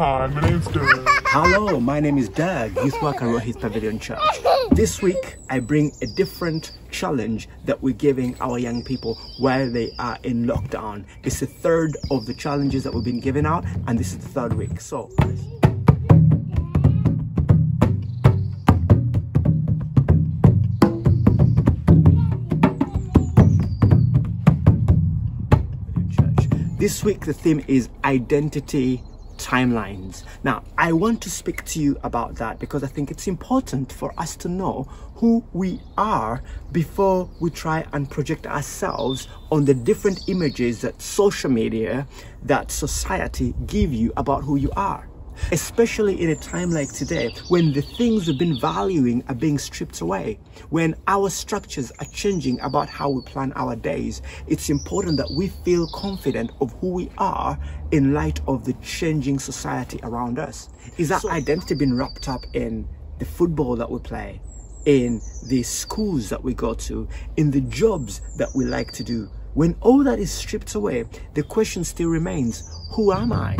Hi, my name's Doug. Hello, my name is Doug, youth worker at Rowheath Pavilion Church. This week, I bring a different challenge that we're giving our young people while they are in lockdown. It's the third of the challenges that we've been giving out, and this is the third week. So, This week, the theme is identity timelines. Now, I want to speak to you about that because I think it's important for us to know who we are before we try and project ourselves on the different images that social media, that society give you about who you are especially in a time like today when the things we've been valuing are being stripped away, when our structures are changing about how we plan our days. It's important that we feel confident of who we are in light of the changing society around us. Is that so, identity been wrapped up in the football that we play, in the schools that we go to, in the jobs that we like to do? When all that is stripped away, the question still remains, who am I?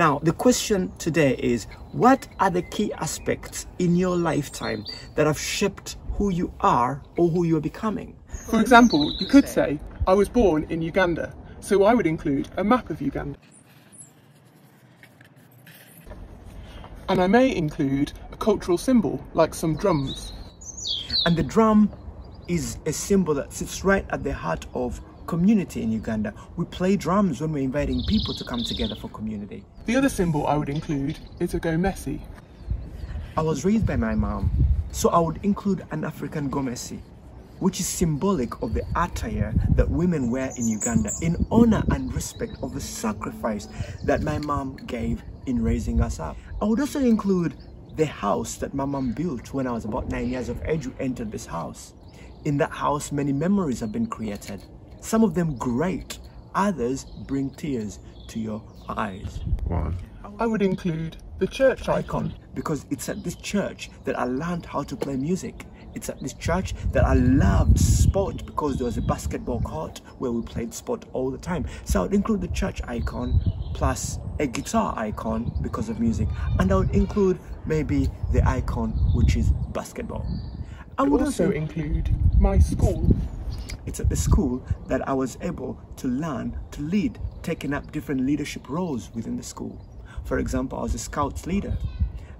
Now, the question today is what are the key aspects in your lifetime that have shaped who you are or who you are becoming? For example, you could say, I was born in Uganda, so I would include a map of Uganda. And I may include a cultural symbol, like some drums. And the drum is a symbol that sits right at the heart of community in Uganda. We play drums when we're inviting people to come together for community. The other symbol I would include is a gomesi. I was raised by my mom, so I would include an African gomesi, which is symbolic of the attire that women wear in Uganda in honor and respect of the sacrifice that my mom gave in raising us up. I would also include the house that my mom built when I was about nine years of age. We entered this house. In that house, many memories have been created some of them great, others bring tears to your eyes. One. I would include the church icon because it's at this church that I learned how to play music. It's at this church that I loved sport because there was a basketball court where we played sport all the time. So I would include the church icon plus a guitar icon because of music. And I would include maybe the icon which is basketball. I would also include my school it's at the school that I was able to learn to lead, taking up different leadership roles within the school. For example, I was a Scouts leader.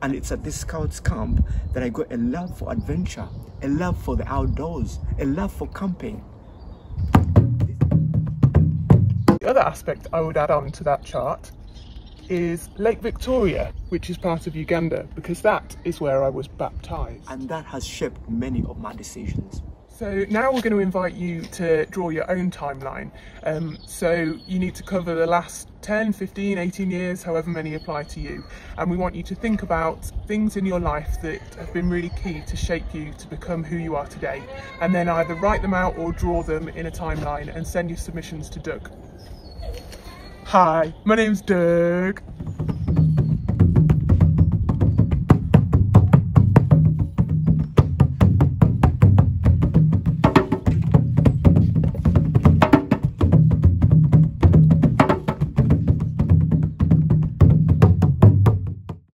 And it's at this Scouts camp that I got a love for adventure, a love for the outdoors, a love for camping. The other aspect I would add on to that chart is Lake Victoria, which is part of Uganda, because that is where I was baptised. And that has shaped many of my decisions. So now we're going to invite you to draw your own timeline. Um, so you need to cover the last 10, 15, 18 years, however many apply to you. And we want you to think about things in your life that have been really key to shape you to become who you are today. And then either write them out or draw them in a timeline and send your submissions to Doug. Hi, my name's Doug.